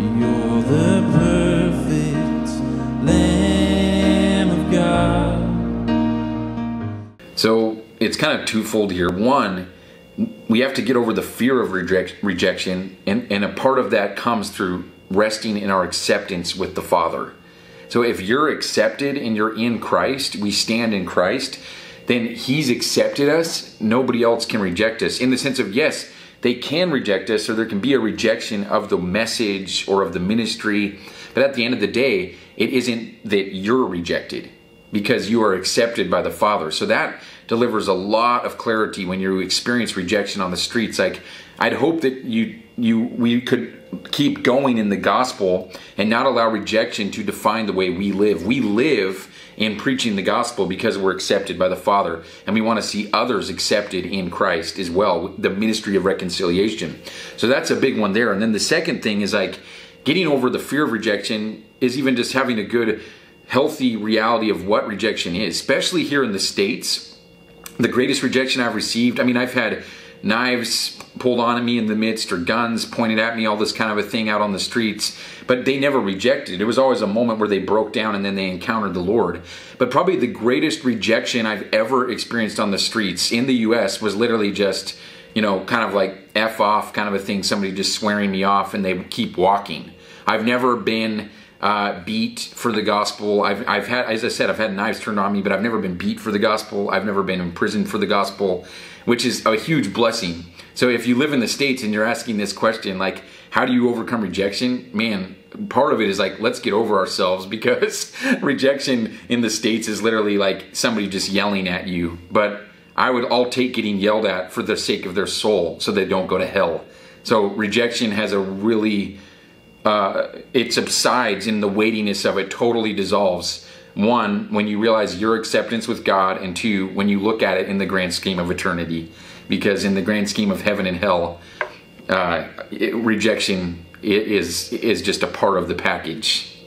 You're the perfect Lamb of God. So it's kind of twofold here. One, we have to get over the fear of reject, rejection, and, and a part of that comes through resting in our acceptance with the Father. So if you're accepted and you're in Christ, we stand in Christ, then He's accepted us. Nobody else can reject us. In the sense of, yes, they can reject us, or there can be a rejection of the message or of the ministry. But at the end of the day, it isn't that you're rejected because you are accepted by the Father. So that delivers a lot of clarity when you experience rejection on the streets. Like I'd hope that you you we could keep going in the gospel and not allow rejection to define the way we live. We live in preaching the gospel because we're accepted by the Father, and we want to see others accepted in Christ as well, the ministry of reconciliation. So that's a big one there. And then the second thing is like getting over the fear of rejection is even just having a good, healthy reality of what rejection is, especially here in the States. The greatest rejection I've received, I mean, I've had knives pulled on me in the midst or guns pointed at me, all this kind of a thing out on the streets. But they never rejected. It was always a moment where they broke down and then they encountered the Lord. But probably the greatest rejection I've ever experienced on the streets in the US was literally just, you know, kind of like F off kind of a thing, somebody just swearing me off and they keep walking. I've never been uh, beat for the gospel. I've, I've had, as I said, I've had knives turned on me, but I've never been beat for the gospel. I've never been imprisoned for the gospel, which is a huge blessing. So if you live in the States and you're asking this question, like, how do you overcome rejection? Man, part of it is like, let's get over ourselves because rejection in the States is literally like somebody just yelling at you. But I would all take getting yelled at for the sake of their soul so they don't go to hell. So rejection has a really, uh, it subsides in the weightiness of it, totally dissolves. One, when you realize your acceptance with God, and two, when you look at it in the grand scheme of eternity because in the grand scheme of heaven and hell, uh, it, rejection is is just a part of the package.